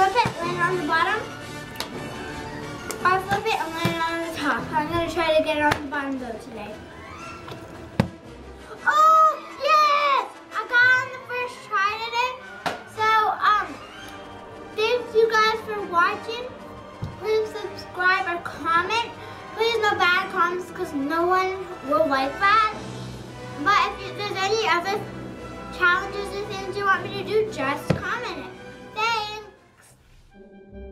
flip it, land on the bottom. Or flip it and land on the top. I'm going to try to get it on the bottom though today. Oh, yes! I got on the first try today. So, um, thanks you guys for watching. Please subscribe or comment. Please no bad comments because no one will like that. But if there's any other challenges or things you want me to do, just it. thank you